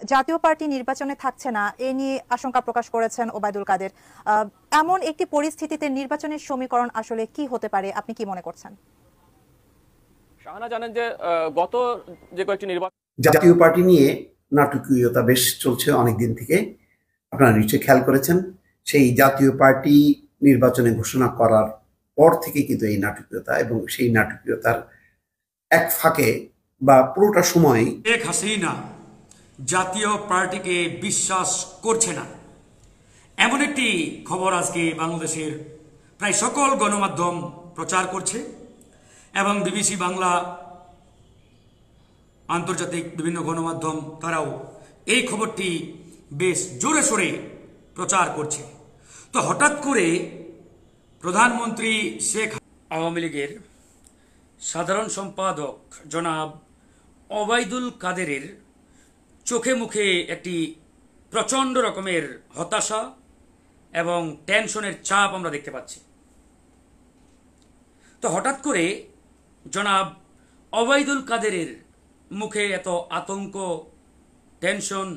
জাতীয় পার্টি নির্বাচনে থাকছে না এ নিয়ে আশঙ্কা প্রকাশ করেছেন ওবায়দুল কাদের। আহ, এমন একটি পরিস্থিতিতে নির্বাচনের সমীকরণ আসলে কি হতে পারে আপনি কি মনে করছেন? শাহানা জানেন যে গত যে কয়েকটি নির্বাচন জাতীয় পার্টি নিয়ে নাটকীয়তা বেশ চলছে অনেক দিন থেকে। আপনারা নিশ্চয়ই খেয়াল করেছেন সেই জাতীয় পার্টি নির্বাচনে ঘোষণা করার পর থেকে কিন্তু এই নাটকীয়তা এবং সেই নাটকীয়তার এক ফাঁকে বা পুরোটা সময় শেখ হাসিনা জাতীয় পার্টিকে বিশ্বাস করছে না। এমন একটি খবর আজকে বাংলাদেশের প্রায় সকল গণমাধ্যম প্রচার করছে এবং বিবিসি বাংলা, আন্তর্জাতিক বিভিন্ন গণমাধ্যম তারাও এই খবরটি বেশ জোরে সোরে প্রচার করছে। তো হঠাৎ করে প্রধানমন্ত্রী শেখ আওয়ামী লীগের সাধারণ সম্পাদক জনাব অবাইদুল কাদেরের চোখে মুখে একটি প্রচণ্ড রকমের হতাশা এবং টেনশনের চাপ আমরা দেখতে পাচ্ছি। তো হঠাৎ করে জনাব অবাইদুল কাদেরের মুখে এত আতঙ্ক, টেনশন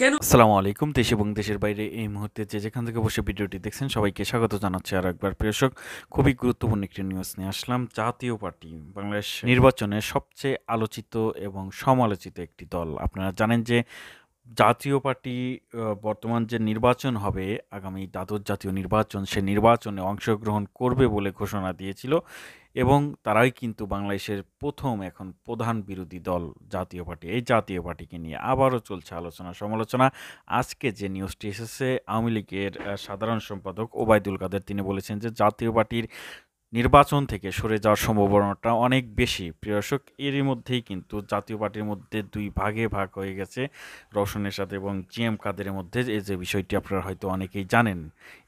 কেন? আসসালামু আলাইকুম, দেশ এবং দেশের বাইরে এই মুহূর্তে যে যেখান থেকে বসে ভিডিওটি দেখছেন, সবাইকে স্বাগত জানাচ্ছি আর একবার। প্রিয়সক খুবই গুরুত্বপূর্ণ একটি নিউজ নিয়ে আসলাম। জাতীয় পার্টি, বাংলাদেশ নির্বাচনে সবচেয়ে আলোচিত এবং সমালোচিত একটি দল। আপনারা জানেন যে জাতীয় পার্টি বর্তমান যে নির্বাচন হবে, আগামী দ্বাদশ জাতীয় নির্বাচন, সে নির্বাচনে অংশগ্রহণ করবে বলে ঘোষণা দিয়েছিল। এবং তারাই কিন্তু বাংলাদেশের প্রথম এখন প্রধান বিরোধী দল জাতীয় পার্টি। এই জাতীয় পার্টিকে নিয়ে আবারও চলছে আলোচনা, সমালোচনা। আজকে যে নিউজটি এসেছে, আওয়ামী লীগের সাধারণ সম্পাদক ওবায়দুল কাদের, তিনি বলেছেন যে জাতীয় পার্টির নির্বাচন থেকে সরে যাওয়ার সম্ভাবনাটা অনেক বেশি। প্রিয়সক এরই মধ্যেই কিন্তু জাতীয় পার্টির মধ্যে দুই ভাগে ভাগ হয়ে গেছে। রওশনের সাথে এবং জি এম কাদেরের মধ্যে। এই যে বিষয়টি আপনারা হয়তো অনেকেই জানেন।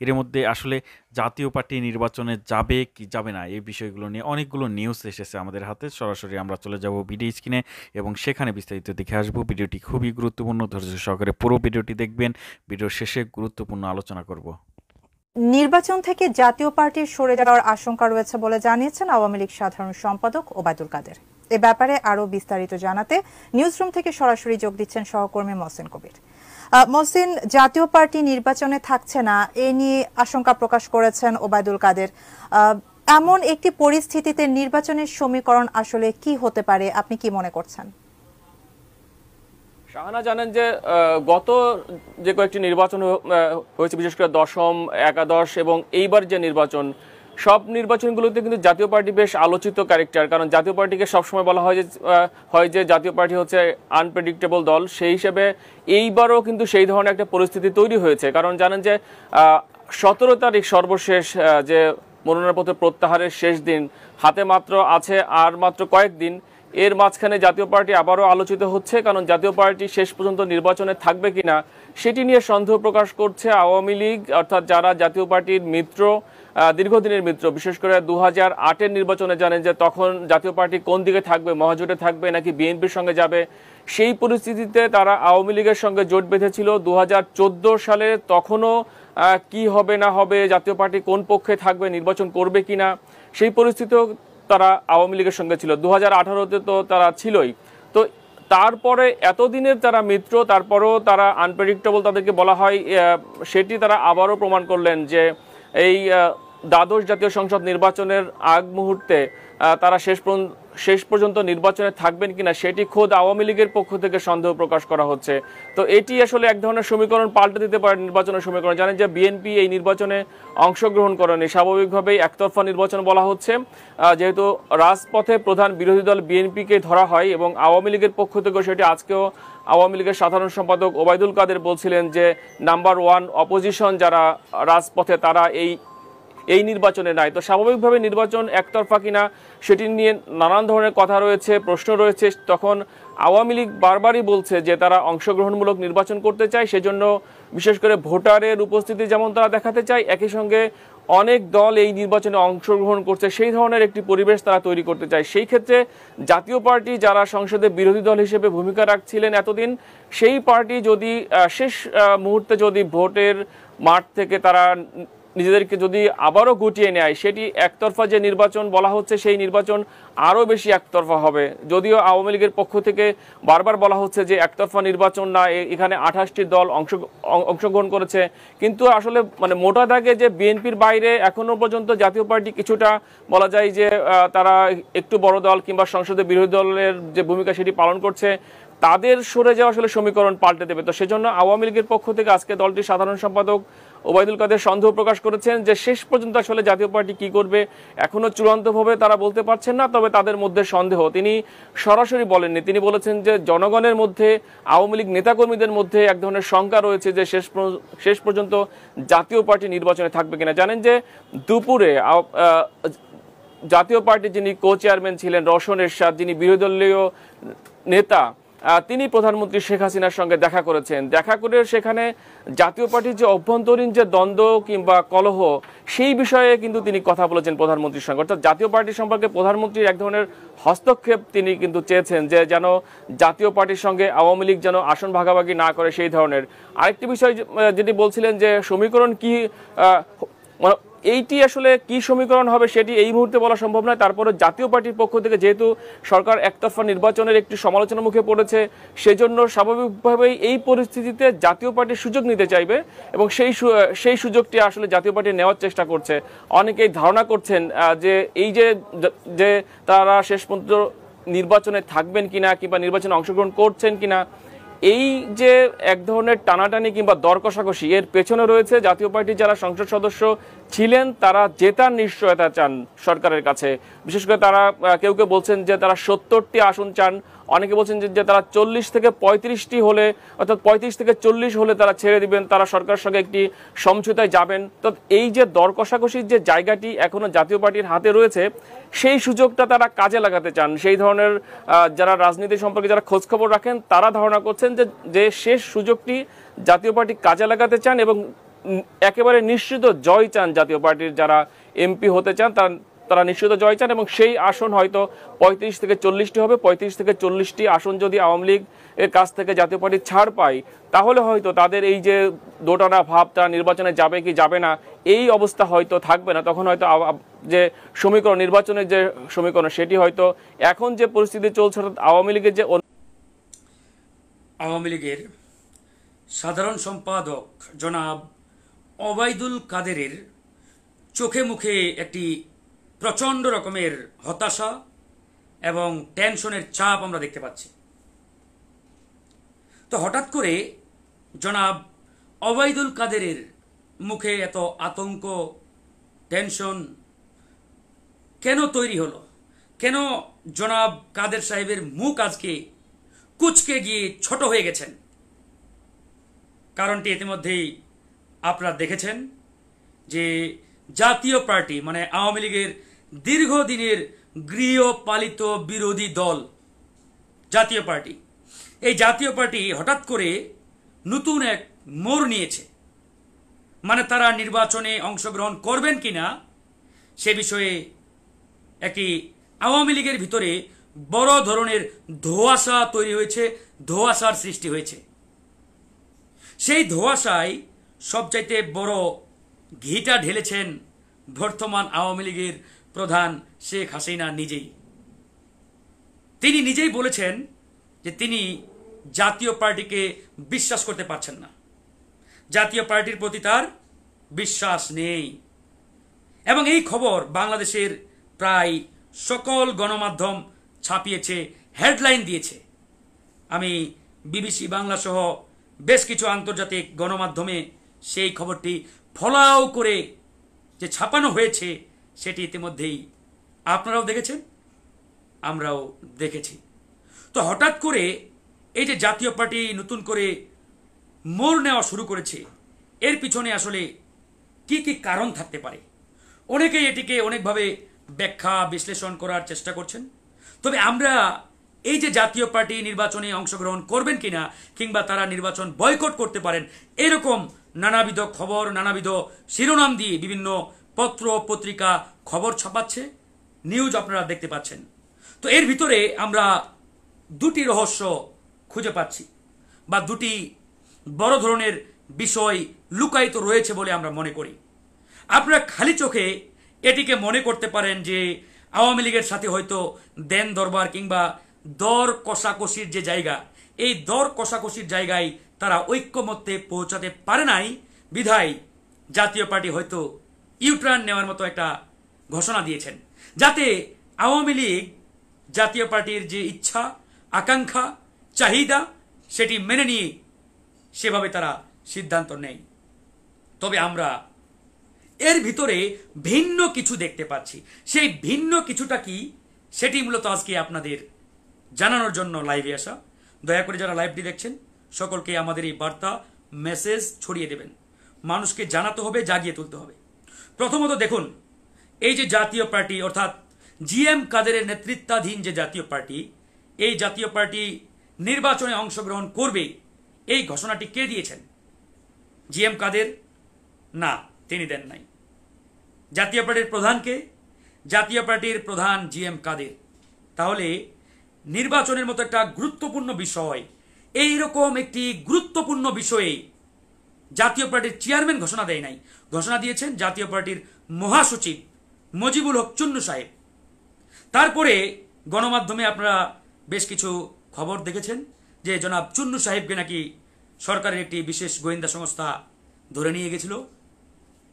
এর মধ্যে আসলে জাতীয় পার্টি নির্বাচনে যাবে কি যাবে না, এই বিষয়গুলো নিয়ে অনেকগুলো নিউজ এসেছে আমাদের হাতে। সরাসরি আমরা চলে যাব ভিডিও স্ক্রিনে এবং সেখানে বিস্তারিত দেখে আসব। ভিডিওটি খুবই গুরুত্বপূর্ণ। ধৈর্য সহকারে পুরো ভিডিওটি দেখবেন। ভিডিওর শেষে গুরুত্বপূর্ণ আলোচনা করব। নির্বাচন থেকে জাতীয় পার্টির সরে যাওয়ার আশঙ্কা রয়েছে বলে জানিয়েছেন আওয়ামী লীগ সাধারণ সম্পাদক ওবায়দুল কাদের। এ ব্যাপারে আরও বিস্তারিত জানাতে নিউজরুম থেকে সরাসরি যোগ দিচ্ছেন সহকর্মী মহসেন কবির। মহসিন, জাতীয় পার্টি নির্বাচনে থাকছে না, এ নিয়ে আশঙ্কা প্রকাশ করেছেন ওবায়দুল কাদের। এমন একটি পরিস্থিতিতে নির্বাচনের সমীকরণ আসলে কি হতে পারে, আপনি কি মনে করছেন? শাহানা জানেন যে গত যে কয়েকটি নির্বাচন হয়েছে, বিশেষ করে দশম, একাদশ এবং এইবার যে নির্বাচন, সব নির্বাচনগুলোতে কিন্তু জাতীয় পার্টি বেশ আলোচিত ক্যারেক্টার কারণ জাতীয় পার্টিকে সবসময় বলা হয় যে হয় যে জাতীয় পার্টি হচ্ছে আনপ্রেডিক্টেবল দল, সেই হিসেবে এইবারও কিন্তু সেই ধরনের একটা পরিস্থিতি তৈরি হয়েছে। কারণ জানেন যে সতেরো তারিখ সর্বশেষ যে মনোনয়নপত্র প্রত্যাহারের শেষ দিন, হাতে মাত্র আছে আর মাত্র কয়েকদিন এর মাঝখানে জাতীয় পার্টি আবারও আলোচিত হচ্ছে, কারণ জাতীয় পার্টি শেষ পর্যন্ত নির্বাচনে থাকবে কিনা সেটি নিয়ে সন্দেহ প্রকাশ করছে আওয়ামী লীগ, অর্থাৎ যারা জাতীয় পার্টির মিত্র দীর্ঘদিনের মিত্র, বিশেষ করে দু হাজার আটের নির্বাচনে জানেন যে তখন জাতীয় পার্টি কোন দিকে থাকবে, মহাজোটে থাকবে নাকি বিএনপির সঙ্গে যাবে, সেই পরিস্থিতিতে তারা আওয়ামী লীগের সঙ্গে জোট বেঁধেছিল দু হাজার চোদ্দ সালে, তখনও কি হবে না হবে জাতীয় পার্টি কোন পক্ষে থাকবে, নির্বাচন করবে কিনা, সেই পরিস্থিতিও তারা আওয়ামী লীগের সঙ্গে ছিল। দু হাজার আঠারোতে তো তারা ছিলই। তো তারপরে এতদিনের তারা মিত্র, তারপরেও তারা আনপ্রেডিক্টেবল তাদেরকে বলা হয় সেটি তারা আবারও প্রমাণ করলেন যে এই দ্বাদশ জাতীয় সংসদ নির্বাচনের আগ মুহূর্তে তারা শেষ পর্যন্ত শেষ পর্যন্ত নির্বাচনে থাকবেন কিনা সেটি খোদ আওয়ামী লীগের পক্ষ থেকে সন্দেহ প্রকাশ করা হচ্ছে। তো এটি আসলে এক ধরনের সমীকরণ পাল্টে দিতে পারে নির্বাচনের সমীকরণ। জানেন যে বিএনপি এই নির্বাচনে অংশগ্রহণ করেনি। স্বাভাবিকভাবেই একতরফা নির্বাচন বলা হচ্ছে। যেহেতু রাজপথে প্রধান বিরোধী দল বিএনপিকে ধরা হয় এবং আওয়ামী লীগের পক্ষ থেকে সেটি আজকেও আওয়ামী লীগের সাধারণ সম্পাদক ওবায়দুল কাদের বলছিলেন যে নাম্বার ওয়ান অপোজিশন যারা রাজপথে তারা এই এই নির্বাচনে নাই। তো স্বাভাবিকভাবে নির্বাচন একতরফা কিনা সেটি নিয়ে নানান ধরনের কথা রয়েছে, প্রশ্ন রয়েছে। তখন আওয়ামী লীগ বারবারই বলছে যে তারা অংশগ্রহণমূলক নির্বাচন করতে চায়, সেজন্য বিশেষ করে ভোটারের উপস্থিতি যেমন তারা দেখাতে চায়, একই সঙ্গে অনেক দল এই নির্বাচনে অংশগ্রহণ করছে। সেই ধরনের একটি পরিবেশ তারা তৈরি করতে চায়। সেই ক্ষেত্রে জাতীয় পার্টি যারা সংসদে বিরোধী দল হিসেবে ভূমিকা রাখছিলেন এতদিন, সেই পার্টি যদি শেষ মুহূর্তে যদি ভোটের মাঠ থেকে তারা নিজেদেরকে যদি আবারও গুটিয়ে নেয়, সেটি একতরফা যে নির্বাচন বলা হচ্ছে, সেই নির্বাচন আরও বেশি একতরফা হবে। যদিও আওয়ামী লীগের পক্ষ থেকে বারবার বলা হচ্ছে যে একতরফা নির্বাচন না এখানে আঠাশটি দল অংশ অংশগ্রহণ করেছে। কিন্তু আসলে মানে মোটা দাগে যে বিএনপির বাইরে এখনও পর্যন্ত জাতীয় পার্টি কিছুটা বলা যায় যে তারা একটু বড় দল কিংবা সংসদে বিরোধী দলের যে ভূমিকা সেটি পালন করছে, তাদের সরে যাওয়া আসলে সমীকরণ পাল্টে দেবে। তো সেজন্য আওয়ামী লীগের পক্ষ থেকে আজকে দলটির সাধারণ সম্পাদক ওবায়দুল কাদের সন্দেহ প্রকাশ করেছেন যে শেষ পর্যন্ত আসলে জাতীয় পার্টি কি করবে, এখনও চূড়ান্তভাবে তারা বলতে পারছেন না, তবে তাদের মধ্যে সন্দেহ। তিনি সরাসরি বলেননি। তিনি বলেছেন যে জনগণের মধ্যে, আওয়ামী লীগ নেতাকর্মীদের মধ্যে এক ধরনের শঙ্কা রয়েছে যে শেষ শেষ পর্যন্ত জাতীয় পার্টি নির্বাচনে থাকবে কিনা। জানেন যে দুপুরে জাতীয় পার্টির যিনি কো চেয়ারম্যান ছিলেন রওশন এরশাদ, যিনি বিরোধী দলীয় নেতা তিনি প্রধানমন্ত্রী শেখ হাসিনার সঙ্গে দেখা করেছেন। দেখা করে সেখানে জাতীয় পার্টির যে অভ্যন্তরীণ যে দ্বন্দ্ব কিংবা কলহ, সেই বিষয়ে কিন্তু তিনি কথা বলেছেন প্রধানমন্ত্রীর সঙ্গে। অর্থাৎ জাতীয় পার্টি সম্পর্কে প্রধানমন্ত্রীর এক ধরনের হস্তক্ষেপ তিনি কিন্তু চেয়েছেন যে যেন জাতীয় পার্টির সঙ্গে আওয়ামী লীগ যেন আসন ভাগাভাগি না করে, সেই ধরনের। আরেকটি বিষয় যেটি বলছিলেন যে সমীকরণ কি মানে এইটি আসলে কি সমীকরণ হবে সেটি এই মুহূর্তে বলা সম্ভব নয়। তারপরে জাতীয় পার্টির পক্ষ থেকে যেহেতু সরকার একতরফা নির্বাচনের একটি সমালোচনার মুখে পড়েছে, সেজন্য স্বাভাবিকভাবেই এই পরিস্থিতিতে জাতীয় পার্টি সুযোগ নিতে চাইবে এবং সেই সেই সুযোগটি আসলে জাতীয় পার্টি নেওয়ার চেষ্টা করছে। অনেকেই ধারণা করছেন যে এই যে যে তারা শেষ পর্যন্ত নির্বাচনে থাকবেন কিনা কিংবা নির্বাচনে অংশগ্রহণ করছেন কিনা এই যে এক ধরনের টানাটানি কিংবা দর কষাকষি এর পেছনে রয়েছে জাতীয় পার্টির যারা সংসদ সদস্য ছিলেন, তারা জেতার নিশ্চয়তা চান সরকারের কাছে। বিশেষ করে তারা কেউ কেউ বলছেন যে তারা সত্তরটি আসন চান। অনেকে বলছেন যে তারা চল্লিশ থেকে পঁয়ত্রিশটি হলে, অর্থাৎ পঁয়ত্রিশ থেকে চল্লিশ হলে তারা ছেড়ে দিবেন, তারা সরকারের সঙ্গে একটি সমঝোতায় যাবেন। তো এই যে দর কষাকষির যে জায়গাটি এখনও জাতীয় পার্টির হাতে রয়েছে, সেই সুযোগটা তারা কাজে লাগাতে চান। সেই ধরনের যারা রাজনীতি সম্পর্কে যারা খোঁজখবর রাখেন, তারা ধারণা করছেন যে যে শেষ সুযোগটি জাতীয় পার্টি কাজে লাগাতে চান এবং একেবারে নিশ্চিত জয় চান জাতীয় পার্টির যারা এমপি হতে চান, তারা তারা নিশ্চিত জয় চান এবং সেই আসন হয়তো পঁয়ত্রিশ থেকে চল্লিশটি হবে। পঁয়ত্রিশ থেকে চল্লিশটি আসন যদি আওয়ামী লীগ এর কাছ থেকে জাতীয় পার্টি ছাড় পায়, তাহলে হয়তো তাদের এই যে দোটানা ভাব তারা নির্বাচনে যাবে কি যাবে না, এই অবস্থা হয়তো থাকবে না। তখন হয়তো যে সমীকরণ, নির্বাচনের যে সমীকরণ, সেটি হয়তো এখন যে পরিস্থিতি চলছে, অর্থাৎ আওয়ামী লীগের যে আওয়ামী লীগের সাধারণ সম্পাদক জনাব ওবায়দুল কাদেরের চোখে মুখে একটি প্রচণ্ড রকমের হতাশা এবং টেনশনের চাপ আমরা দেখতে পাচ্ছি। তো হঠাৎ করে জনাব ওবায়দুল কাদেরের মুখে এত আতঙ্ক, টেনশন কেন তৈরি হলো? কেন জনাব কাদের সাহেবের মুখ আজকে কুচকে গিয়ে ছোট হয়ে গেছেন? কারণটি ইতিমধ্যেই আপনারা দেখেছেন যে জাতীয় পার্টি মানে আওয়ামী লীগের দীর্ঘদিনের গৃহপালিত বিরোধী দল, জাতীয় পার্টি। এই জাতীয় পার্টি হঠাৎ করে নতুন এক মোড় নিয়েছে। মানে তারা নির্বাচনে অংশগ্রহণ করবেন কিনা, সে বিষয়ে একটি আওয়ামী লীগের ভিতরে বড় ধরনের ধোঁয়াশা তৈরি হয়েছে, ধোঁয়াশার সৃষ্টি হয়েছে। সেই ধোঁয়াশায় সবচাইতে বড় ঘিটা ঢেলেছেন বর্তমান আওয়ামী লীগের প্রধান শেখ হাসিনা নিজেই। তিনি নিজেই বলেছেন যে তিনি জাতীয় পার্টিকে বিশ্বাস করতে পারছেন না। জাতীয় পার্টির প্রতি তার বিশ্বাস নেই। এবং এই খবর বাংলাদেশের প্রায় সকল গণমাধ্যম ছাপিয়েছে, হেডলাইন দিয়েছে। আমি বিবিসি বাংলা সহ বেশ কিছু আন্তর্জাতিক গণমাধ্যমে সেই খবরটি ফলাও করে যে ছাপানো হয়েছে, সেটি ইতিমধ্যেই আপনারাও দেখেছেন, আমরাও দেখেছি। তো হঠাৎ করে এই যে জাতীয় পার্টি নতুন করে মোড় নেওয়া শুরু করেছে, এর পিছনে আসলে কি কি কারণ থাকতে পারে? অনেকেই এটিকে অনেকভাবে ব্যাখ্যা, বিশ্লেষণ করার চেষ্টা করছেন। তবে আমরা এই যে জাতীয় পার্টি নির্বাচনে অংশগ্রহণ করবেন কিনা কিংবা তারা নির্বাচন বয়কট করতে পারেন, এরকম নানাবিধ খবর, নানাবিধ শিরোনাম দিয়ে বিভিন্ন পত্র, পত্রিকা খবর ছাপাচ্ছে, নিউজ আপনারা দেখতে পাচ্ছেন। তো এর ভিতরে আমরা দুটি রহস্য খুঁজে পাচ্ছি বা দুটি বড় ধরনের বিষয় লুকায়িত রয়েছে বলে আমরা মনে করি। আপনারা খালি চোখে এটিকে মনে করতে পারেন যে আওয়ামী লীগের সাথে হয়তো দেন দরবার কিংবা দর কষাকষির যে জায়গা, এই দর কষাকষির জায়গায় তারা ঐক্যমত্যে পৌঁছাতে পারে নাই। বিধায় জাতীয় পার্টি হয়তো ইউটার্ন নেওয়ার মতো একটা ঘোষণা দিয়েছেন। যাতে আওয়ামী লীগ জাতীয় পার্টির যে ইচ্ছা, আকাঙ্ক্ষা, চাহিদা, সেটি মেনে নিয়ে সেভাবে তারা সিদ্ধান্ত নেয়। তবে আমরা এর ভিতরে ভিন্ন কিছু দেখতে পাচ্ছি। সেই ভিন্ন কিছুটা কি, সেটি মূলত আজকে আপনাদের জানানোর জন্য লাইভে আসা। দয়া করে যারা লাইভটি দেখছেন, সকলকে আমাদের এই বার্তা মেসেজ ছড়িয়ে দেবেন। মানুষকে জানাতে হবে, জাগিয়ে তুলতে হবে। প্রথমত দেখুন, এই যে জাতীয় পার্টি, অর্থাৎ জিএম কাদেরের নেতৃত্বাধীন যে জাতীয় পার্টি, এই জাতীয় পার্টি নির্বাচনে অংশগ্রহণ করবে, এই ঘোষণাটি কে দিয়েছেন? জিএম কাদের? না, তিনি দেন নাই। জাতীয় পার্টির প্রধানকে জাতীয় পার্টির প্রধান জি এম কাদের। তাহলে নির্বাচনের মতো একটা গুরুত্বপূর্ণ বিষয়। এই রকম একটি গুরুত্বপূর্ণ বিষয়ে জাতীয় পার্টির চেয়ারম্যান ঘোষণা দেয় নাই। ঘোষণা দিয়েছেন জাতীয় পার্টির মহাসচিব মজিবুল হক চুন্নু সাহেব। তারপরে গণমাধ্যমে আপনারা বেশ কিছু খবর দেখেছেন যে জনাব চুন্নু সাহেবকে নাকি সরকারের একটি বিশেষ গোয়েন্দা সংস্থা ধরে নিয়ে গেছিল।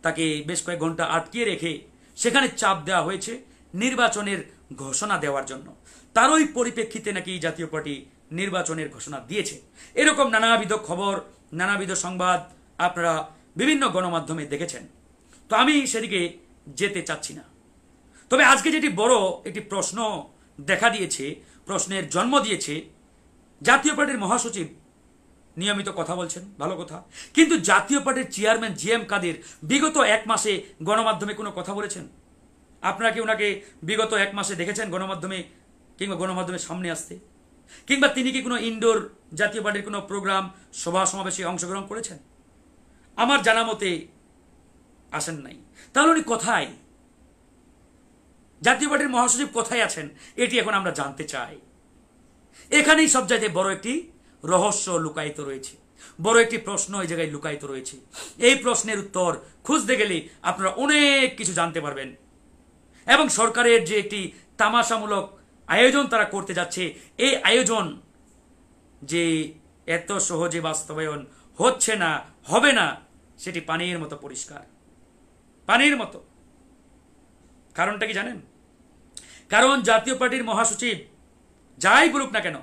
তাকে বেশ কয়েক ঘণ্টা আটকিয়ে রেখে সেখানে চাপ দেওয়া হয়েছে। নির্বাচনের ঘোষণা দেওয়ার জন্য। তারই পরিপ্রেক্ষিতে নাকি জাতীয় পার্টি নির্বাচনের ঘোষণা দিয়েছে। এরকম নানাবিধ খবর, নানাবিধ সংবাদ আপনারা বিভিন্ন গণমাধ্যমে দেখেছেন। তো আমি সেদিকে যেতে চাচ্ছি না। তবে আজকে যেটি বড় একটি প্রশ্ন দেখা দিয়েছে, প্রশ্নের জন্ম দিয়েছে, জাতীয় পার্টির মহাসচিব নিয়মিত কথা বলছেন, ভালো কথা। কিন্তু জাতীয় পার্টির চেয়ারম্যান জি এম কাদের বিগত এক মাসে গণমাধ্যমে কোনো কথা বলেছেন? আপনারা কি ওনাকে বিগত এক মাসে দেখেছেন গণমাধ্যমে কিংবা গণমাধ্যমের সামনে আসতে? কিংবা তিনি কি কোনো ইনডোর জাতীয় পার্টির কোনো প্রোগ্রাম সভা সমাবেশে অংশগ্রহণ করেছেন? আমার জানা মতে আসেন নাই। তাহলে উনি কোথায়? জাতীয় পার্টির মহাসচিব কোথায় আছেন? এটি এখন আমরা জানতে চাই। এখানেই সব জায়গায় বড় একটি রহস্য লুকায়িত রয়েছে। বড় একটি প্রশ্ন এই জায়গায় লুকায়িত রয়েছে। এই প্রশ্নের উত্তর খুঁজতে গেলে আপনারা অনেক কিছু জানতে পারবেন। এবং সরকারের যে একটি তামাশামূলক আয়োজন তারা করতে যাচ্ছে, এই আয়োজন যে এত সহজে বাস্তবায়ন হচ্ছে না, হবে না, সেটি পানির মতো পরিষ্কার। পানির মতো। কারণটা কি জানেন? কারণ জাতীয় পার্টির মহাসচিব যাই বলুক না কেন,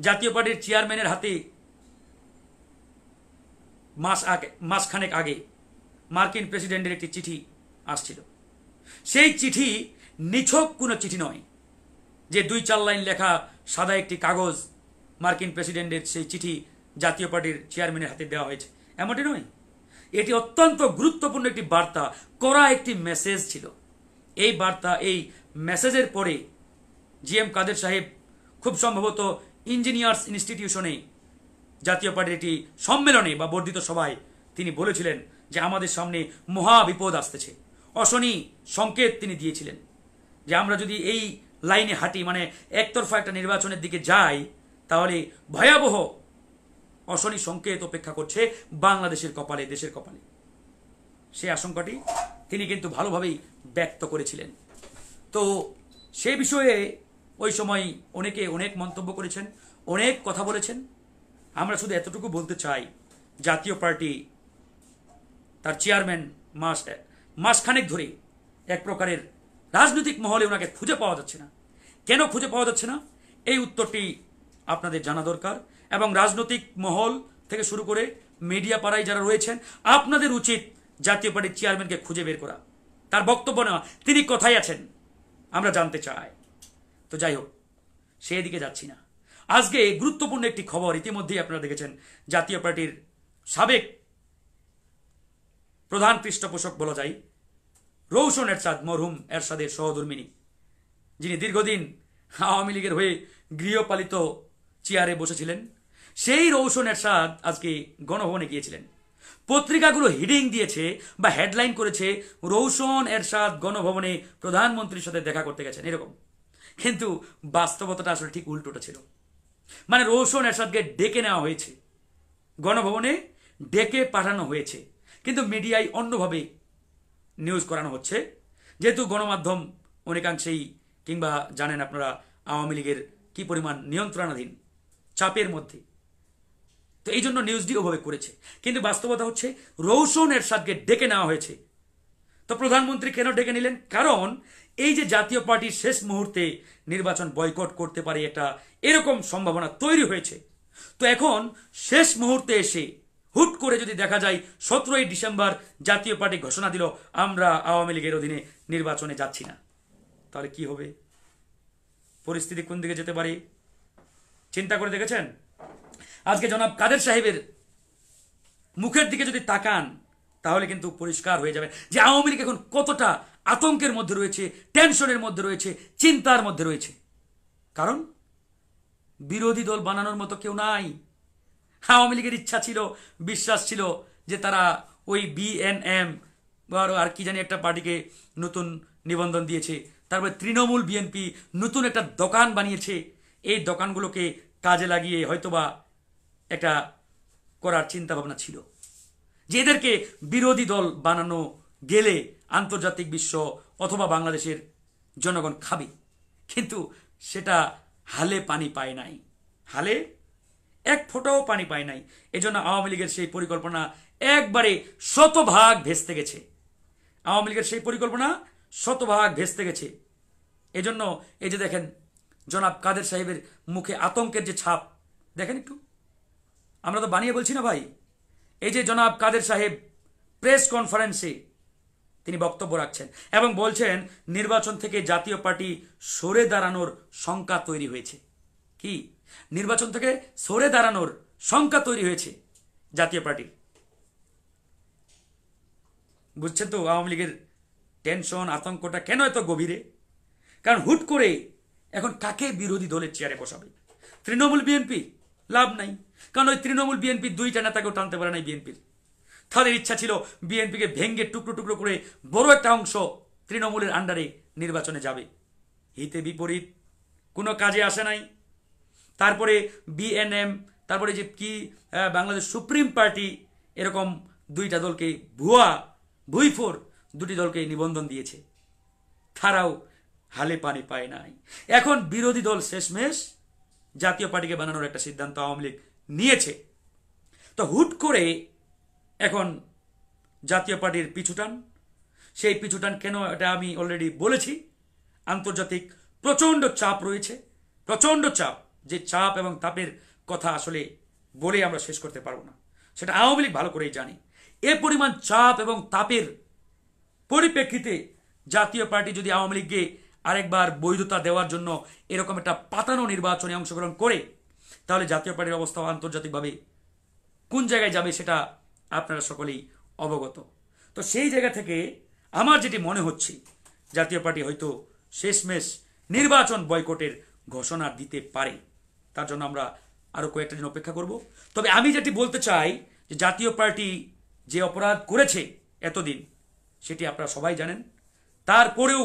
জাতীয় পার্টির চেয়ারম্যানের হাতে মাস আগে, মাসখানেক আগে মার্কিন প্রেসিডেন্টের একটি চিঠি আসছিল। সেই চিঠি নিছক কোনো চিঠি নয়, যে দুই চার লাইন লেখা সাদা একটি কাগজ মার্কিন প্রেসিডেন্টের সেই চিঠি জাতীয় পার্টির চেয়ারম্যানের হাতে দেওয়া হয়েছে। এমনটি নয়। এটি অত্যন্ত গুরুত্বপূর্ণ একটি বার্তা করা একটি মেসেজ ছিল। এই বার্তা, এই মেসেজের পরে জি এম কাদের সাহেব খুব সম্ভবত ইঞ্জিনিয়ার্স ইনস্টিটিউশনে জাতীয় পার্টির একটি সম্মেলনে বা বর্ধিত সভায় তিনি বলেছিলেন যে আমাদের সামনে মহা বিপদ আসতেছে। অশনি সংকেত তিনি দিয়েছিলেন যে আমরা যদি এই লাইনে হাঁটি মানে একতরফা একটা নির্বাচনের দিকে যাই, তাহলে ভয়াবহ অশনি সংকেত অপেক্ষা করছে বাংলাদেশের কপালে, দেশের কপালে। সেই আশঙ্কাটি তিনি কিন্তু ভালোভাবেই ব্যক্ত করেছিলেন। তো সে বিষয়ে ওই সময় অনেকে অনেক মন্তব্য করেছেন, অনেক কথা বলেছেন। আমরা শুধু এতটুকু বলতে চাই, জাতীয় পার্টি তার চেয়ারম্যান মাস মাসখানেক ধরে এক প্রকারের রাজনৈতিক মহলে ওনাকে খুঁজে পাওয়া যাচ্ছে না। কেন খুঁজে পাওয়া যাচ্ছে না? এই উত্তরটি আপনাদের জানা দরকার এবং রাজনৈতিক মহল থেকে শুরু করে মিডিয়া পাড়ায় যারা রয়েছেন, আপনাদের উচিত জাতীয় পার্টির চেয়ারম্যানকে খুঁজে বের করা। তার বক্তব্য নেওয়া। তিনি কোথায় আছেন? আমরা জানতে চাই। তো যাই হোক সেই দিকে যাচ্ছি না। আজকে গুরুত্বপূর্ণ একটি খবর ইতিমধ্যেই আপনারা দেখেছেন। জাতীয় পার্টির সাবেক প্রধান পৃষ্ঠপোষক বলা যায়। রৌশন এরশাদ মরহুম এরশাদের সহধর্মিনী যিনি দীর্ঘদিন আওয়ামী লীগের হয়ে গৃহপালিত চেয়ারে বসেছিলেন। সেই রৌশন এরশাদ আজকে গণভবনে গিয়েছিলেন। পত্রিকাগুলো হিডিং দিয়েছে বা হেডলাইন করেছে রৌশন এরশাদ গণভবনে প্রধানমন্ত্রীর সাথে দেখা করতে গেছেন, এরকম। কিন্তু বাস্তবতাটা আসলে ঠিক উল্টোটা ছিল। মানে রৌশন এরশাদকে ডেকে নেওয়া হয়েছে। গণভবনে ডেকে পাঠানো হয়েছে। মিডিয়ায় অন্যভাবে নিউজ করানো হচ্ছে। যেহেতু গণমাধ্যম অনেকাংশেই কিংবা জানেন আপনারা আওয়ামী লীগের কি পরিমাণ নিয়ন্ত্রণাধীন চাপের মধ্যে। তো এই জন্য নিউজটি ওভাবে করেছে। কিন্তু বাস্তবতা হচ্ছে রৌশন এরশাদকে ডেকে নেওয়া হয়েছে। তো প্রধানমন্ত্রী কেন ডেকে নিলেন? কারণ এই যে জাতীয় পার্টির শেষ মুহূর্তে নির্বাচন বয়কট করতে পারে একটা এরকম সম্ভাবনা তৈরি হয়েছে। তো এখন শেষ মুহূর্তে এসে হুট করে যদি দেখা যায় সতেরোই ডিসেম্বর জাতীয় পার্টি ঘোষণা দিল, আমরা আওয়ামী লীগের অধীনে নির্বাচনে যাচ্ছি না। তাহলে কি হবে? পরিস্থিতি কোন দিকে যেতে পারে? চিন্তা করে দেখেছেন? আজকে জনাব কাদের সাহেবের মুখের দিকে যদি তাকান, তাহলে কিন্তু পরিষ্কার হয়ে যাবে যে আওয়ামী লীগ এখন কতটা আতঙ্কের মধ্যে রয়েছে, টেনশনের মধ্যে রয়েছে, চিন্তার মধ্যে রয়েছে। কারণ বিরোধী দল বানানোর মতো কেউ নাই। আওয়ামী লীগের ইচ্ছা ছিল, বিশ্বাস ছিল যে তারা ওই বিএনএম আর কি জানি একটা পার্টিকে নতুন নিবন্ধন দিয়েছে। তারপরে তৃণমূল বিএনপি নতুন একটা দোকান বানিয়েছে। এই দোকানগুলোকে কাজে লাগিয়ে হয়তোবা একটা করার চিন্তা ভাবনা ছিল। যে এদেরকে বিরোধী দল বানানো গেলে আন্তর্জাতিক বিশ্ব অথবা বাংলাদেশের জনগণ খাবে। কিন্তু সেটা হালে পানি পায় নাই। হালে এক ফোঁটাও পানি পায় নাই। এজন্য আওয়ামী লীগের সেই পরিকল্পনা একবারে শতভাগ ভেস্তে গেছে। আওয়ামী লীগের সেই পরিকল্পনা শতভাগ ভেস্তে গেছে। এজন্য এই যে দেখেন, জনাব কাদের সাহেবের মুখে আতঙ্কের যে ছাপ, দেখেন একটু। আমরা তো বানিয়ে বলছি না ভাই। এই যে জনাব কাদের সাহেব প্রেস কনফারেন্সে তিনি বক্তব্য রাখছেন এবং বলছেন, নির্বাচন থেকে জাতীয় পার্টি সরে দাঁড়ানোর শঙ্কা তৈরি হয়েছে। কি? নির্বাচন থেকে সরে দাঁড়ানোর শঙ্কা তৈরি হয়েছে জাতীয় পার্টির। বুঝছেন তো, আওয়ামী লীগের টেনশন, আতঙ্কটা কেন এত গভীরে? কারণ হুট করে এখন কাকে বিরোধী দলের চেয়ারে বসাবে? তৃণমূল বিএনপি লাভ নাই। কারণ ওই তৃণমূল বিএনপি দুইটা নেতাকেও টানতে পারে নাই বিএনপির তাদের ইচ্ছা ছিল বিএনপিকে ভেঙ্গে টুকরো টুকরো করে বড় একটা অংশ তৃণমূলের আন্ডারে নির্বাচনে যাবে। হিতে বিপরীত, কোনো কাজে আসে নাই। তারপরে বিএনএম তারপরে যে কি বাংলাদেশ সুপ্রিম পার্টি, এরকম দুইটা দলকে ভুয়া, ভুইফোর, দুটি দলকে নিবন্ধন দিয়েছে। তারাও হালে পানি পায় নাই। এখন বিরোধী দল শেষমেশ জাতীয় পার্টিকে বানানোর একটা সিদ্ধান্ত আওয়ামী লীগ নিয়েছে। তো হুট করে এখন জাতীয় পার্টির পিছুটান। সেই পিছুটান কেন এটা আমি অলরেডি বলেছি। আন্তর্জাতিক প্রচণ্ড চাপ রয়েছে। প্রচণ্ড চাপ। যে চাপ এবং তাপের কথা আসলে বলে আমরা শেষ করতে পারব না। সেটা আওয়ামী লীগ ভালো করেই জানে। এ পরিমাণ চাপ এবং তাপের পরিপ্রেক্ষিতে জাতীয় পার্টি যদি আওয়ামী লীগকে আরেকবার বৈধতা দেওয়ার জন্য এরকম একটা পাতানো নির্বাচনে অংশগ্রহণ করে, তাহলে জাতীয় পার্টির অবস্থা আন্তর্জাতিকভাবে কোন জায়গায় যাবে সেটা আপনারা সকলেই অবগত। তো সেই জায়গা থেকে আমার যেটি মনে হচ্ছে, জাতীয় পার্টি হয়তো শেষমেশ নির্বাচন বয়কটের ঘোষণা দিতে পারে। তার জন্য আমরা আরও কয়েকটা দিন অপেক্ষা করব। তবে আমি যেটি বলতে চাই যে জাতীয় পার্টি যে অপরাধ করেছে এতদিন, সেটি আপনারা সবাই জানেন। তারপরেও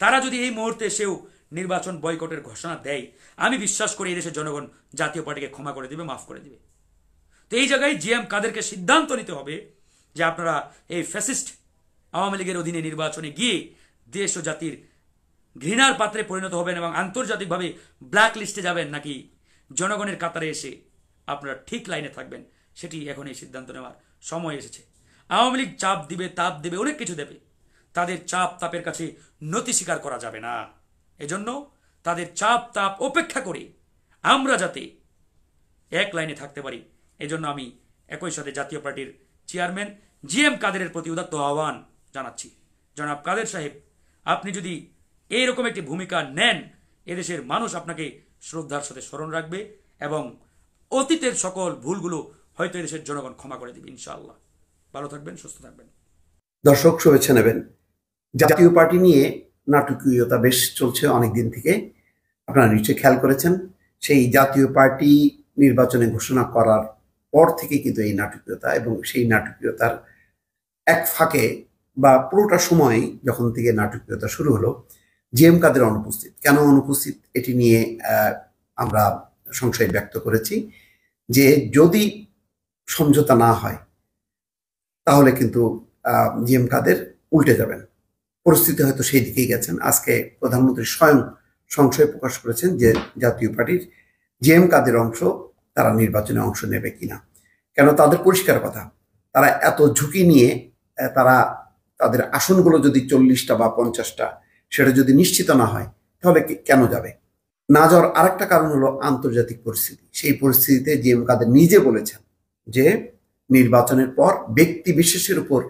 তারা যদি এই মুহূর্তে সেও নির্বাচন বয়কটের ঘোষণা দেয়, আমি বিশ্বাস করি দেশের জনগণ জাতীয় পার্টিকে ক্ষমা করে দিবে, মাফ করে দিবে। তো এই জায়গায় জিএম কাদেরকে সিদ্ধান্ত নিতে হবে যে আপনারা এই ফ্যাসিস্ট আওয়ামী লীগের অধীনে নির্বাচনে গিয়ে দেশ ও জাতির ঘৃণার পাত্রে পরিণত হবেন এবং আন্তর্জাতিকভাবে ব্ল্যাক লিস্টে যাবেন নাকি জনগণের কাতারে এসে আপনারা ঠিক লাইনে থাকবেন, সেটি এখন এই সিদ্ধান্ত নেওয়ার সময় এসেছে। আওয়ামী লীগ চাপ দিবে, তাপ দেবে, অনেক কিছু দেবে। তাদের চাপ তাপের কাছে নতি স্বীকার করা যাবে না। এজন্য তাদের চাপ তাপ উপেক্ষা করে আমরা যাতে এক লাইনে থাকতে পারি। এজন্য আমি একই সাথে জাতীয় পার্টির চেয়ারম্যান জি এম কাদেরের প্রতি উদাত্ত আহ্বান জানাচ্ছি। জনাব কাদের সাহেব, আপনি যদি এইরকম একটি ভূমিকা নেন, এদেশের মানুষ আপনাকে শ্রদ্ধার সাথে স্মরণ রাখবে এবং অতীতের সকল ভুলগুলো হয়তো এদেশের জনগণ ক্ষমা করে দেবে, ইনশাআল্লাহ। ভালো থাকবেন, সুস্থ থাকবেন। দর্শক, শুভেচ্ছা নেবেন। জাতীয় পার্টি নিয়ে নাটকীয়তা বেশ চলছে অনেক দিন থেকে। আপনারা নিশ্চয়ই খেয়াল করেছেন, সেই জাতীয় পার্টি নির্বাচনে ঘোষণা করার পর থেকে কিন্তু এই নাটকীয়তা এবং সেই নাটকীয়তার এক ফাঁকে বা পুরোটা সময় যখন থেকে নাটকীয়তা শুরু হলো জিএম কাদের অনুপস্থিত? কেন অনুপস্থিত? এটি নিয়ে আমরা সংশয় ব্যক্ত করেছি যে যদি সমঝোতা না হয়, তাহলে কিন্তু জিএম কাদের উল্টে যাবেন। পরিস্থিতি হয়তো সেই দিকেই গেছেন। আজকে প্রধানমন্ত্রী স্বয়ং সংশয় প্রকাশ করেছেন যে জাতীয় পার্টির জেএম কাদের অংশ তারা নির্বাচনে অংশ নেবে কিনা। কেন তাদের পরিষ্কার কথা, তারা এত ঝুঁকি নিয়ে তারা, তাদের আসনগুলো যদি চল্লিশটা বা পঞ্চাশটা সেটা যদি নিশ্চিত না হয়, তাহলে কেন যাবে? না যাওয়ার আরেকটা কারণ হলো আন্তর্জাতিক পরিস্থিতি। সেই পরিস্থিতিতে জিএম কাদের নিজে বলেছেন যে নির্বাচনের পর ব্যক্তি বিশেষের উপর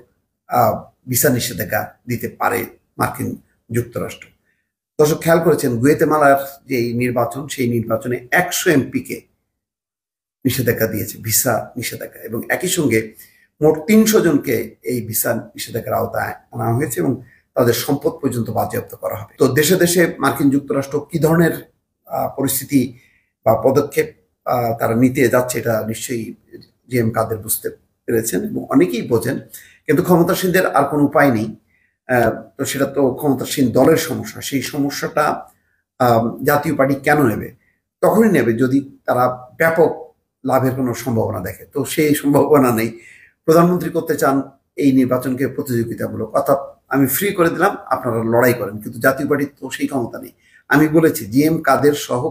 ভিসা নিষেধাজ্ঞা দিতে পারে মার্কিন যুক্তরাষ্ট্র। দর্শক, খেয়াল করেছেন গুয়েতেমালার যে নির্বাচন, সেই নির্বাচনে একশো এমপিকে নিষেধাজ্ঞা দিয়েছে, ভিসা নিষেধাজ্ঞা। এবং একই সঙ্গে মোট তিনশো জনকে এই ভিসা নিষেধাজ্ঞার আওতায় আনা হয়েছে এবং তাদের সম্পদ পর্যন্ত বাজেয়াপ্ত করা হবে। তো দেশে দেশে মার্কিন যুক্তরাষ্ট্র কি ধরনের পরিস্থিতি বা পদক্ষেপ তারা নিতে যাচ্ছে এটা নিশ্চয়ই জি এম কাদের বুঝতে পেরেছেন এবং অনেকেই বোঝেন, কিন্তু ক্ষমতাসীনদের আর কোনো উপায় নেই। তো সেটা তো ক্ষমতাসীন দলের সমস্যা। সেই সমস্যাটা জাতীয় পার্টি কেন নেবে? তখনই নেবে যদি তারা ব্যাপক লাভের কোনো সম্ভাবনা দেখে। তো সেই সম্ভাবনা নেই। প্রধানমন্ত্রী করতে চান এই নির্বাচনকে প্রতিযোগিতামূলক, অর্থাৎ আমি ফ্রি করে দিলাম আপনারা লড়াই করেন কিন্তু জাতীয় পার্টির তো সেই ক্ষমতা নেই। আমি বলেছি জি এম কাদের সহ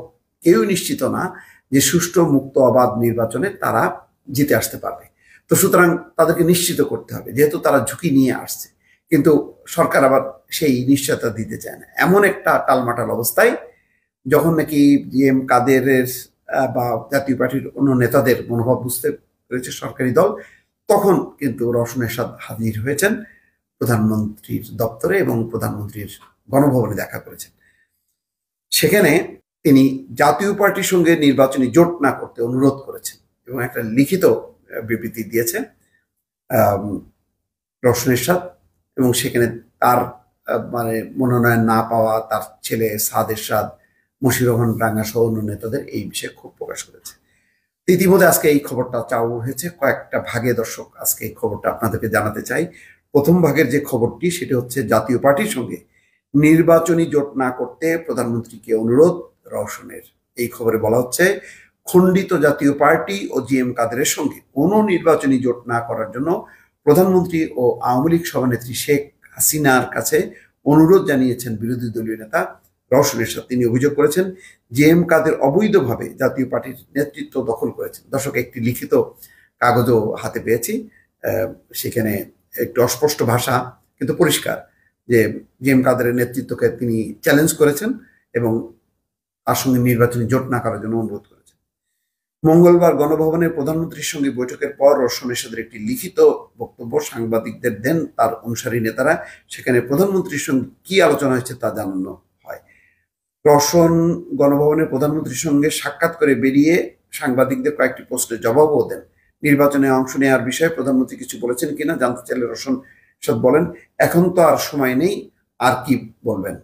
কেউ নিশ্চিত না যে সুষ্ঠু মুক্ত অবাধ নির্বাচনে তারা জিতে আসতে পারবে। তো সুতরাং তাদেরকে নিশ্চিত করতে হবে যেহেতু তারা ঝুঁকি নিয়ে আসছে। কিন্তু সরকার আবার সেই নিশ্চয়তা দিতে চায় না। এমন একটা টালমাটাল অবস্থায় যখন নাকি জিএম কাদেরের আহ, বা জাতীয় পার্টির অন্য নেতাদের মনোভাব বুঝতে পেরেছে সরকারি দল তখন কিন্তু রওশন এরশাদ হাজির হয়েছেন। প্রধানমন্ত্রীর দপ্তরে এবং প্রধানমন্ত্রীর গণভবনে দেখা করেছেন। সেখানে তিনি জাতীয় পার্টির সঙ্গে নির্বাচনী জোট না করতে অনুরোধ করেছেন এবং একটা লিখিত বিবৃতি দিয়েছে আম, রওশন এরশাদ এবং সেখানে তার মানে মনোনয়ন না পাওয়া তার ছেলে সাদের সাদ মশির রহমান রাঙ্গা সহ অন্য নেতাদের এই বিষয়ে ক্ষোভ প্রকাশ করেছে। ইতিমধ্যে আজকে এই খবরটা চালু হয়েছে। কয়েকটা ভাগে দর্শক আজকে এই খবরটা আপনাদেরকে জানাতে চাই। প্রথম ভাগের যে খবরটি, সেটি হচ্ছে জাতীয় পার্টির সঙ্গে নির্বাচনী জোট না করতে প্রধানমন্ত্রীকে অনুরোধ রওশনের। এই খবরে বলা হচ্ছে, খণ্ডিত জাতীয় পার্টি ও জিএম কাদেরের সঙ্গে কোনো নির্বাচনী জোট না করার জন্য প্রধানমন্ত্রী ও আওয়ামী লীগ সভানেত্রী শেখ হাসিনার কাছে অনুরোধ জানিয়েছেন বিরোধী দলীয় নেতা রওশনের সাথে। তিনি অভিযোগ করেছেন, জেএম কাদের অবৈধভাবে জাতীয় পার্টির নেতৃত্ব দখল করেছেন। দর্শক, একটি লিখিত কাগজও হাতে পেয়েছি। সেখানে একটু অস্পষ্ট ভাষা, কিন্তু পরিষ্কার যে জেএম কাদেরের নেতৃত্বকে তিনি চ্যালেঞ্জ করেছেন এবং তার সঙ্গে নির্বাচনী জোট না করার জন্য অনুরোধ করেছেন। মঙ্গলবার গণভবনের প্রধানমন্ত্রীর সঙ্গে বৈঠকের পর রোশন এরশাদের একটি লিখিত বক্তব্য সাংবাদিকদের দেন তার অনুসারী নেতারা। সেখানে প্রধানমন্ত্রীর সঙ্গে কি আলোচনা হয়েছে তা জানানো হয়। রোশন গণভবনের প্রধানমন্ত্রীর সঙ্গে সাক্ষাৎ করে বেরিয়ে সাংবাদিকদের কয়েকটি প্রশ্নের জবাবও দেন। নির্বাচনে অংশ নেওয়ার বিষয়ে প্রধানমন্ত্রী কিছু বলেছেন কিনা জানতে চাইলে রোশন এরশাদ বলেন, এখন তো আর সময় নেই, আর কি বলবেন?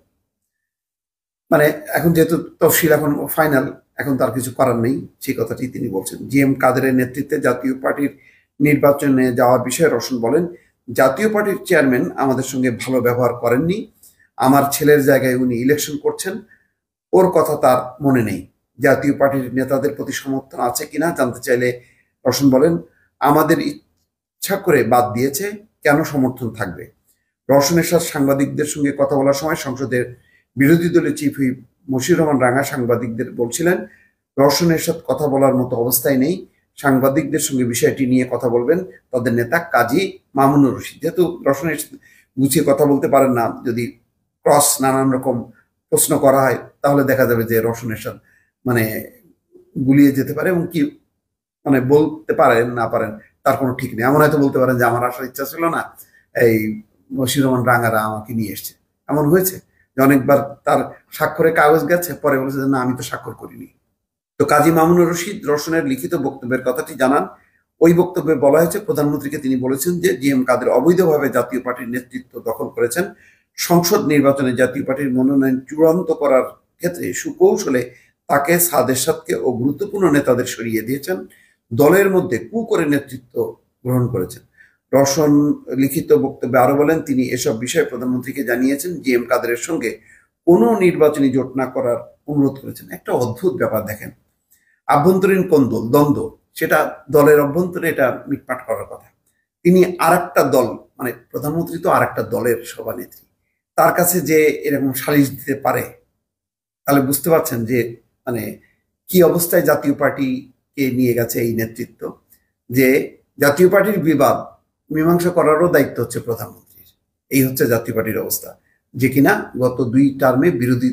মানে এখন যেহেতু তফসিল এখন ফাইনাল এখন তার কিছু করার নেই, সেই কথাটি তিনি বলছেন। জি এম কাদেরের নেতৃত্বে জাতীয় পার্টির নির্বাচনে যাওয়ার বিষয়ে রোশন বলেন, জাতীয় পার্টির চেয়ারম্যান আমাদের সঙ্গে ভালো ব্যবহার করেননি, আমার ছেলের জায়গায় উনি ইলেকশন করছেন, ওর কথা তার মনে নেই। জাতীয় পার্টির নেতাদের প্রতি সমর্থন আছে কিনা জানতে চাইলে রোশন বলেন, আমাদের ইচ্ছা করে বাদ দিয়েছে, কেন সমর্থন থাকবে? রওশনের সাথে সাংবাদিকদের সঙ্গে কথা বলার সময় সংসদের বিরোধী দলের চিফ হুইপ মশির রহমান রাঙা সাংবাদিকদের বলছিলেন রওশনের সাথে কথা বলার মতো অবস্থায় নেই। সাংবাদিকদের সঙ্গে বিষয়টি নিয়ে কথা বলবেন তাদের নেতা কাজী মামুনুর রশিদ। যেহেতু রওশনের সাথে গুছিয়ে কথা বলতে পারেন না, যদি ক্রস নানান রকম প্রশ্ন করা হয়, তাহলে দেখা যাবে যে রওশনের সাথে মানে গুলিয়ে যেতে পারে এবং কি মানে বলতে পারেন, না পারেন, তার কোনো ঠিক নেই। এমন হয়তো বলতে পারেন যে, আমার আসার ইচ্ছা ছিল না, এই মশির রাঙারা আমাকে নিয়ে এসছে। এমন হয়েছে যে, অনেকবার তার স্বাক্ষরে কাগজ গেছে, পরে বলেছে যে, না, আমি তো স্বাক্ষর করিনি। তো কাজী মামুনুর রশিদ রোশনের লিখিত বক্তব্যের কথাটি জানান। ওই বক্তব্যে বলা হয়েছে, প্রধানমন্ত্রীকে তিনি বলেছেন যে জিএম কাদের অবৈধভাবে জাতীয় পার্টির নেতৃত্ব দখল করেছেন, সংসদ নির্বাচনে জাতীয় পার্টির মনোনয়ন চূড়ান্ত করার ক্ষেত্রে সুকৌশলে তাকে সাদের সাথকে ও গুরুত্বপূর্ণ নেতাদের সরিয়ে দিয়েছেন। দলের মধ্যে কু করে নেতৃত্ব গ্রহণ করেছেন। রওশন লিখিত বক্তব্যে আরও বলেন, তিনি এসব বিষয়ে প্রধানমন্ত্রীকে জানিয়েছেন, জি এম কাদেরের সঙ্গে কোনো নির্বাচনী জোট না করার অনুরোধ করেছেন। একটা অদ্ভুত ব্যাপার দেখেন। আভ্যন্তরীণ কোন্দল দ্বন্দ্ব। সেটা দলের অভ্যন্তরে এটা মিটমাট করার কথা। তিনি আর দল মানে প্রধানমন্ত্রী তো আর দলের সভানেত্রী। তার কাছে যে এরকম সালিশ দিতে পারে, তাহলে বুঝতে পারছেন যে মানে কি অবস্থায় জাতীয় পার্টিকে নিয়ে গেছে এই নেতৃত্ব? যে জাতীয় পার্টির বিবাদ, মীমাংসা করারও দায়িত্ব হচ্ছে প্রধানমন্ত্রীর। এই হচ্ছে জাতীয় পার্টির অবস্থা, যে কিনা গত দুই টার্মে বিরোধী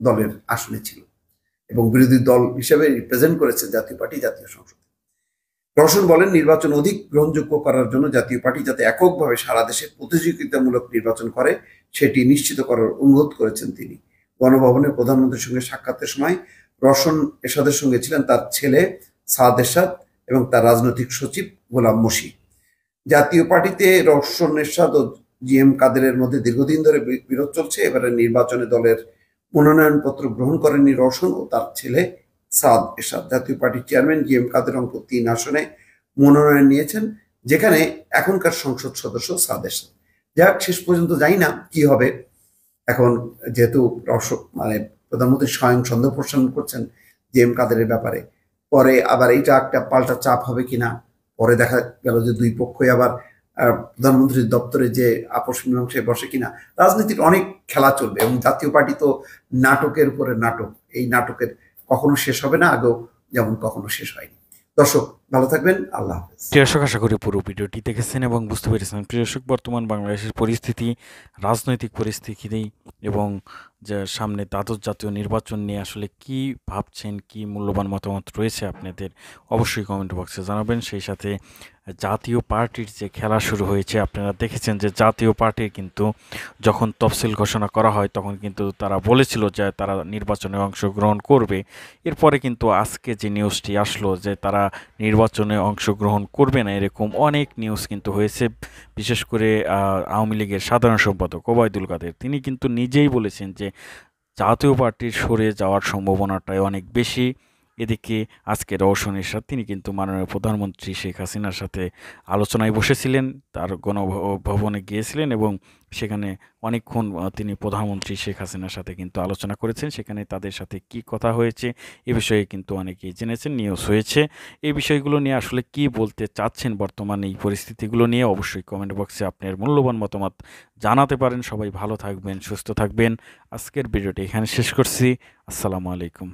দলের আসনে ছিল এবং বিরোধী দল হিসেবে রিপ্রেজেন্ট করেছে জাতীয় পার্টি, জাতীয় সংসদ। রওশন বলেন, নির্বাচন অধিক গ্রহণযোগ্য করার জন্য জাতীয় পার্টি যাতে এককভাবে সারা দেশে প্রতিযোগিতামূলক নির্বাচন করে, সেটি নিশ্চিত করার অনুরোধ করেছেন তিনি। গণভবনে প্রধানমন্ত্রীর সঙ্গে সাক্ষাতের সময় রওশন এরশাদের সঙ্গে ছিলেন তার ছেলে সাদ এরশাদ এবং তার রাজনৈতিক সচিব গোলাম মসি জাতীয় পার্টিতে রওশন এরশাদ ও জি এম কাদেরের মধ্যে দীর্ঘদিন ধরে বিরোধ চলছে। এবারে নির্বাচনে দলের মনোনয়নপত্র গ্রহণ করেননি রওশন ও তার ছেলে সাদ এরশাদ। জাতীয় পার্টির চেয়ারম্যান জি এম কাদের অঙ্ক তিন আসনে মনোনয়ন নিয়েছেন, যেখানে এখনকার সংসদ সদস্য সাদ এরশাদ। যাক, শেষ পর্যন্ত জানি না কি হবে। এখন যেহেতু রস- মানে প্রধানমন্ত্রী স্বয়ং সন্দেহ পোষণ করছেন জি এম কাদেরের ব্যাপারে। পরে আবার এইটা একটা পাল্টা চাপ হবে কিনা, পরে দেখা গেল যে দুই পক্ষই আবার প্রধানমন্ত্রীর দপ্তরে যে আপোষ মীমাংসায় বসে কিনা, রাজনীতির অনেক খেলা চলবে এবং জাতীয় পার্টি তো নাটকের উপরে নাটক। এই নাটকের কখনো শেষ হবে না, আগেও যেমন কখনো শেষ হয়নি। দর্শক, ভালো থাকবেন, আল্লাহ হাফেজ। আশা করি পুরো ভিডিওটি দেখেছেন এবং বুঝতে পেরেছেন। দর্শক, বর্তমান বাংলাদেশের পরিস্থিতি, রাজনৈতিক পরিস্থিতি এবং যে সামনে দ্বাদশ জাতীয় নির্বাচন নিয়ে আসলে কি ভাবছেন, কি মূল্যবান মতামত রয়েছে আপনাদের, অবশ্যই কমেন্ট বক্সে জানাবেন। সেই সাথে জাতীয় পার্টির যে খেলা শুরু হয়েছে, আপনারা দেখেছেন যে জাতীয় পার্টির কিন্তু যখন তফসিল ঘোষণা করা হয়, তখন কিন্তু তারা বলেছিল যে তারা নির্বাচনে অংশগ্রহণ করবে। এরপরে কিন্তু আজকে যে নিউজটি আসলো যে তারা নির্বাচনে অংশগ্রহণ করবে না, এরকম অনেক নিউজ কিন্তু হয়েছে। বিশেষ করে আওয়ামী লীগের সাধারণ সম্পাদক ওবায়দুল কাদের, তিনি কিন্তু নিজেই বলেছেন যে জাতীয় পার্টির সরে যাওয়ার সম্ভাবনাটাই অনেক বেশি। এদিকে আজকে রওশন সাথে তিনি কিন্তু মাননীয় প্রধানমন্ত্রী শেখ হাসিনার সাথে আলোচনায় বসেছিলেন, তার গণভবনে গিয়েছিলেন এবং সেখানে অনেকক্ষণ তিনি প্রধানমন্ত্রী শেখ হাসিনার সাথে কিন্তু আলোচনা করেছেন। সেখানে তাদের সাথে কি কথা হয়েছে এ বিষয়ে কিন্তু অনেকেই জেনেছেন, নিউজ হয়েছে। এই বিষয়গুলো নিয়ে আসলে কি বলতে চাচ্ছেন বর্তমানে এই পরিস্থিতিগুলো নিয়ে অবশ্যই কমেন্ট বক্সে আপনার মূল্যবান মতামত জানাতে পারেন। সবাই ভালো থাকবেন, সুস্থ থাকবেন। আজকের ভিডিওটি এখানে শেষ করছি। আসসালামু আলাইকুম।